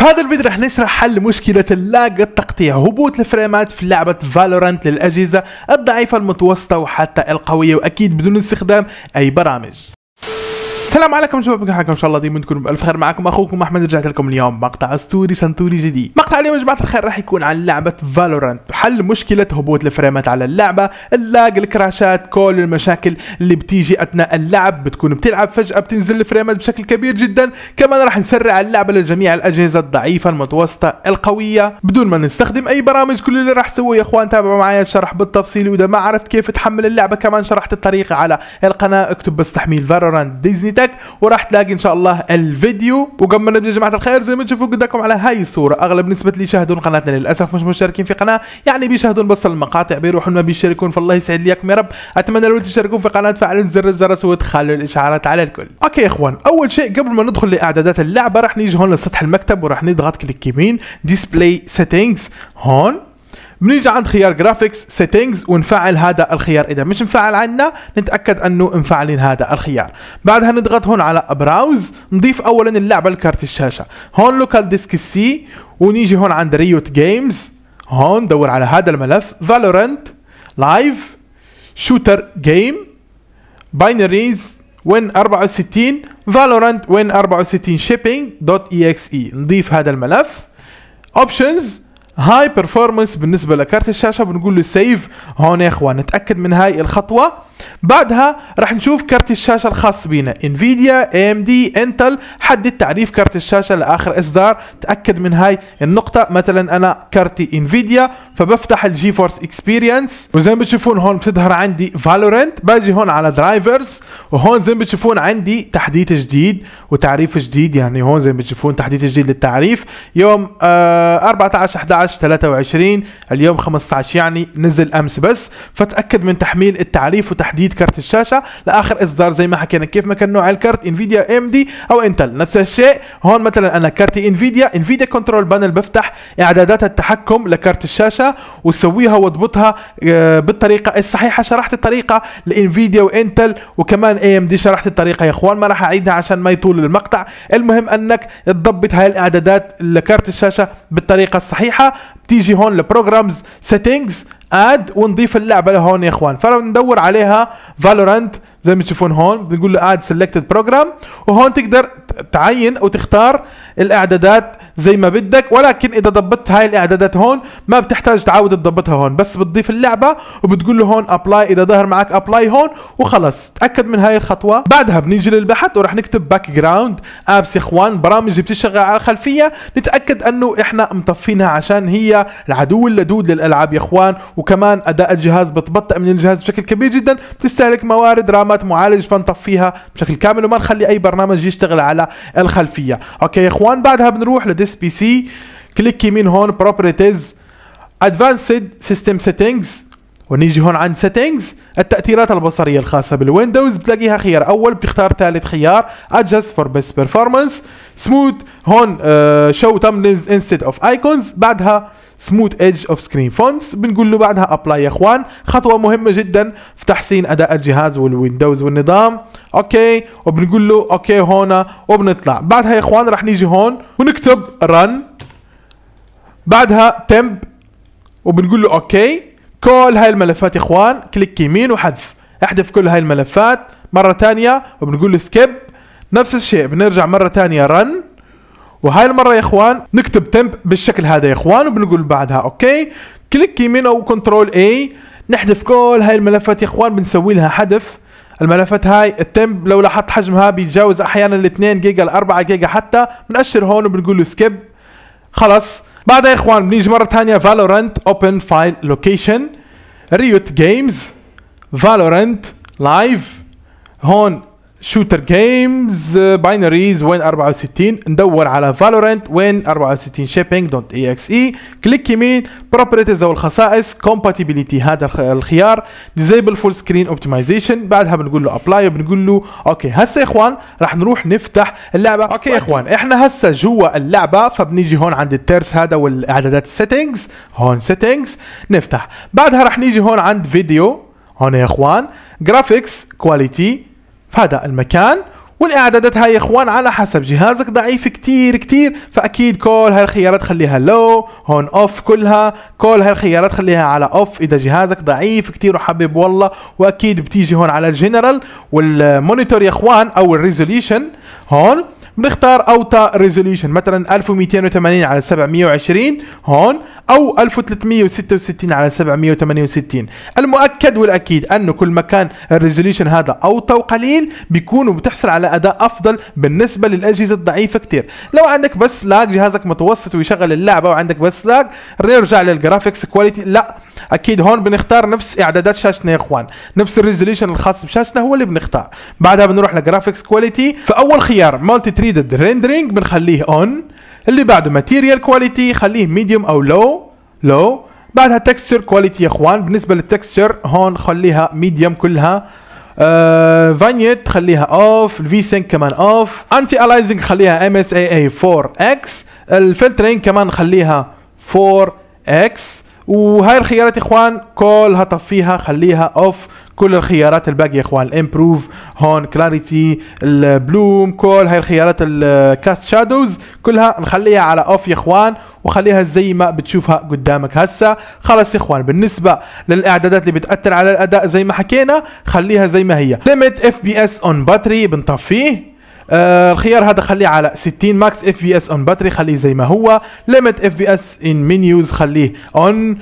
في هذا الفيديو رح نشرح حل مشكلة ال lag التقطيع هبوط الفريمات في لعبة فالورانت للأجهزة الضعيفة المتوسطة وحتى القوية وأكيد بدون استخدام أي برامج. السلام عليكم شباب حالكم؟ إن شاء الله ديما تكونوا بألف خير معكم. أخوكم أحمد رجعت لكم اليوم مقطع أسطوري سنتوري جديد. مقطع اليوم يا جماعة الخير راح يكون عن لعبة فالورانت حل مشكلة هبوط الفريمات على اللعبة ال lag الكراشات كل المشاكل اللي بتيجي أثناء اللعب بتكون بتلعب فجأة بتنزل الفريمات بشكل كبير جدا. كمان راح نسرع اللعبة لجميع الأجهزة الضعيفة المتوسطة القوية. بدون ما نستخدم أي برامج كل اللي راح أسويه يا إخوان تابعوا معايا الشرح بالتفصيل. وإذا ما عرفت كيف تحمل اللعبة كمان شرحت الطريقة على القناة. اكتب بس تحميل فالورانت ديزني تك وراح تلاقي إن شاء الله الفيديو. وقبل ما نبدأ يا جماعة الخير زي ما تشوفوا قدامكم على هاي الصورة. أغلب نسبة اللي يشاهدون قناتنا للأسف مش مشتركين في قناة. يعني بيشاهدون بس المقاطع بيروحون ما بيشاركون فالله يسعد ليكم يا رب. أتمنى لو تشتركون في قناة فعلوا زر الجرس وتخلوا الإشعارات على الكل. OK يا إخوان أول شيء قبل ما ندخل لأعدادات اللعبة راح نيجي هون لسطح المكتب وراح نضغط click يمين. display settings هون. بنيجي عند خيار graphics settings ونفعل هذا الخيار. إذا مش مفعل عندنا نتأكد أنه مفعلين هذا الخيار. بعدها نضغط هون على browse نضيف اولا اللعبة لكارت الشاشة. هون local disk C ونيجي هون عند Riot Games هون دور على هذا الملف. Valorant live shooter game binaries win 64 فالورنت Win 64 Shipping dot exe نضيف هذا الملف. Options high performance بالنسبة لكارت الشاشة بنقول له save هون يا إخوان نتأكد من هاي الخطوة. بعدها راح نشوف كارت الشاشة الخاص بينا. انفيديا AMD Intel حدد تعريف كارت الشاشة لآخر إصدار. تأكد من هاي النقطة. مثلا أنا كارتي انفيديا فبفتح الجي فورس اكسبيرينس وزي ما بتشوفون هون بتظهر عندي فالورنت باجي هون على drivers وهون زي ما بتشوفون عندي تحديث جديد وتعريف جديد. يعني هون زي ما بتشوفون تحديث جديد للتعريف. يوم آه 14 11 23 اليوم 15 يعني نزل أمس بس. فتأكد من تحميل التعريف وتحديد كارت الشاشة لآخر إصدار زي ما حكينا كيف ما كان نوع الكارت انفيديا AMD أو Intel نفس الشيء هون مثلا أنا كارتي انفيديا انفيديا control panel بفتح إعدادات التحكم لكارت الشاشة وسويها وأضبطها آه، بالطريقة الصحيحة شرحت الطريقة لإنفيديا وإنتل وكمان AMD شرحت الطريقة. يا إخوان ما راح أعيدها عشان ما يطول المقطع. المهم أنك تضبط هاي الإعدادات لكارت الشاشة بالطريقة الصحيحة. بتيجي هون ل program settings add ونضيف اللعبة لهون يا إخوان. فندور عليها فالورانت زي ما تشوفون هون بنقول له add selected program وهون تقدر تعين أو تختار الإعدادات زي ما بدك ولكن إذا ضبطت هاي الإعدادات هون ما بتحتاج تعود تضبطها هون بس بتضيف اللعبة وبتقول له هون apply إذا ظهر معك apply هون وخلص. تأكد من هاي الخطوة. بعدها بنيجي للبحث وراح نكتب background apps يا اخوان برامج بتشتغل على الخلفية. نتأكد أنه إحنا مطفينها عشان هي العدو اللدود للألعاب يا إخوان وكمان أداء الجهاز بتبطئ من الجهاز بشكل كبير جدا. بتستهلك موارد رامات معالج فنطفيها بشكل كامل وما نخلي أي برنامج يشتغل على الخلفية. okay يا إخوان بعدها بنروح ل this PC click يمين هون properties advanced system settings ونيجي هون عند settings التأثيرات البصرية الخاصة بال Windows بتلاقيها خيار أول بتختار ثالث خيار adjust for best performance smooth هون show thumbnails instead of icons بعدها smooth edges of screen fonts بنقول له بعدها apply يا إخوان. خطوة مهمة جدا في تحسين أداء الجهاز وال Windows والنظام. okay. وبنقول له okay هون وبنطلع. بعدها يا إخوان راح نيجي هون ونكتب run بعدها temp وبنقول له okay. كل هاي الملفات يا إخوان click يمين وحذف. احذف كل هاي الملفات مرة ثانية وبنقول له skip نفس الشيء بنرجع مرة ثانية run وهاي المرة يا إخوان نكتب temp بالشكل هذا يا إخوان وبنقول بعدها okay؟ click يمين أو Ctrl A نحذف كل هاي الملفات يا إخوان بنسوي لها حذف. الملفات هاي ال temp لو لاحظت حجمها بيتجاوز أحيانا ال 2 جيجا ل 4 جيجا حتى بنأشر هون وبنقول له skip خلص بعدها يا إخوان بنيجي مرة ثانية فالورانت open file location Riot Games فالورانت live هون ShooterGame binaries Win 64 ندور على فالورنت Win 64 Shipping dot exe click يمين properties أو الخصائص compatibility هذا الخيار. disable full screen optimization بعدها بنقول له apply وبنقول له okay هسه يا إخوان راح نروح نفتح اللعبة. okay. يا إخوان إحنا هسه جوا اللعبة فبنيجي هون عند التيرس هذا والإعدادات ال settings هون settings نفتح. بعدها راح نيجي هون عند فيديو هون يا إخوان. graphics quality في هذا المكان والاعدادات هاي يا إخوان على حسب جهازك ضعيف كتير كتير فأكيد كل هاي الخيارات خليها لو هون off كلها كل هاي الخيارات خليها على off إذا جهازك ضعيف كتير وحبيب والله وأكيد بتيجي هون على ال general وال monitor يا إخوان أو ال resolution هون بنختار اوطى resolution مثلا 1280 على 720 هون أو 1366 على 768 المؤكد والأكيد انه كل ما كان ال resolution هذا اوطى وقليل بيكون بتحصل على أداء أفضل بالنسبة للأجهزة الضعيفة كتير. لو عندك بس lag جهازك متوسط ويشغل اللعبة وعندك بس lag نرجع لل graphics quality لا أكيد هون بنختار نفس إعدادات شاشتنا يا إخوان. نفس ال resolution الخاص بشاشتنا هو اللي بنختار. بعدها بنروح ل graphics quality فاول خيار multithreaded rendering بنخليه on اللي بعده material quality خليه medium أو low low بعدها texture quality يا إخوان بالنسبة لل texture هون خليها medium كلها. آه vignette خليها off ال VSync كمان off anti-aliasing خليها MSAA 4 x ال filtering كمان خليها 4 x وهاي الخيارات يا إخوان كلها طفيها خليها off كل الخيارات الباقية يا إخوان. ال improve هون clarity ال bloom كل هاي الخيارات ال cast shadows كلها نخليها على off يا إخوان وخليها زي ما بتشوفها قدامك. هسه خلص يا إخوان بالنسبة للإعدادات اللي بتأثر على الأداء زي ما حكينا خليها زي ما هي. limit FPS on battery بنطفيه. آه الخيار هذا خليه على 60 max FPS on battery خليه زي ما هو. limit FPS in menus خليه on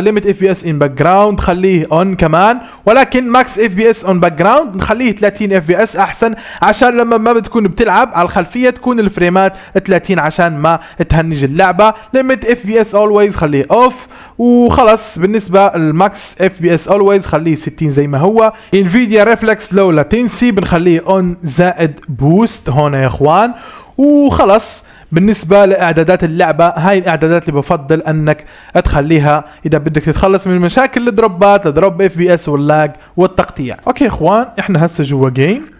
limit FPS in background خليه on كمان. ولكن max FPS on background نخليه 30 FPS أحسن عشان لما ما بتكون بتلعب على الخلفية تكون الفريمات 30 عشان ما تهنج اللعبة. limit FPS always خليه off وخلص بالنسبة ال max FPS always خليه 60 زي ما هو. انفيديا Reflex low latency بنخليه on زائد boost هون يا إخوان. وخلص بالنسبة لإعدادات اللعبة هاي الإعدادات اللي بفضل أنك تخليها إذا بدك تتخلص من مشاكل ال drop ات ال drop FPS وال lag والتقطيع. أوكي إخوان إحنا هسه جوا game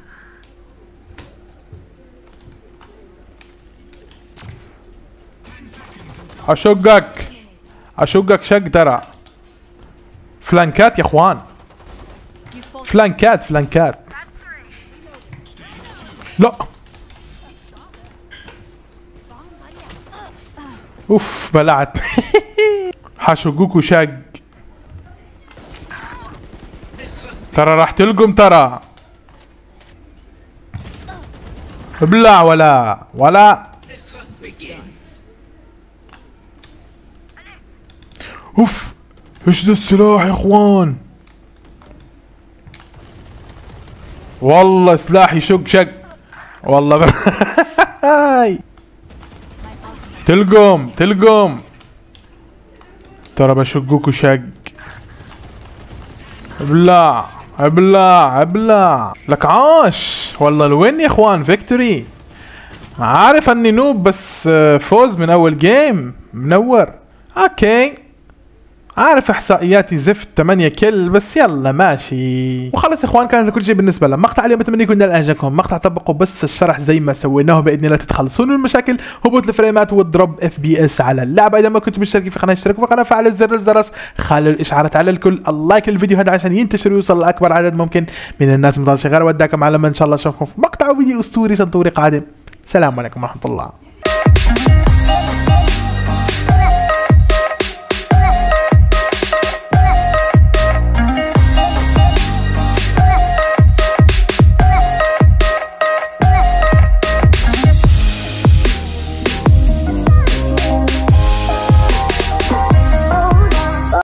أشقك. أشقك شق ترى. فلانكات يا إخوان. فلانكات فلانكات. لا. أوف بلعت. حشقوكوا شق ترى راح تلقم ترى. ابلع ولا ولا. أوف إيش ذا السلاح يا إخوان؟ والله سلاح يشق شق والله ب... تلقم تلقم ترى بشقوك شق. ابلع ابلع ابلع. لك عاش. والله لوين يا إخوان؟ فيكتوري عارف أني noob بس فوز من أول game منور. أوكي عارف إحصائياتي زفت 8 كل بس يلا ماشي. وخلص يا إخوان كان كل شيء بالنسبة لمقطع اليوم اتمنى يكون نال إعجابكم مقطع طبقوا بس الشرح زي ما سويناه بإذن الله تتخلصون من المشاكل. هبوط الفريمات وال drop FPS على اللعبة. إذا ما كنتم مشتركين في القناه اشتركوا في القناه فعلوا زر الجرس. خلوا الإشعارات على الكل. ال like للفيديو هذا عشان ينتشر ويوصل لأكبر عدد ممكن من الناس. مضل شغال وداكم على إن شاء الله أشوفكم في مقطع وفيديو أسطوري سنطوري قادم. السلام عليكم ورحمة الله.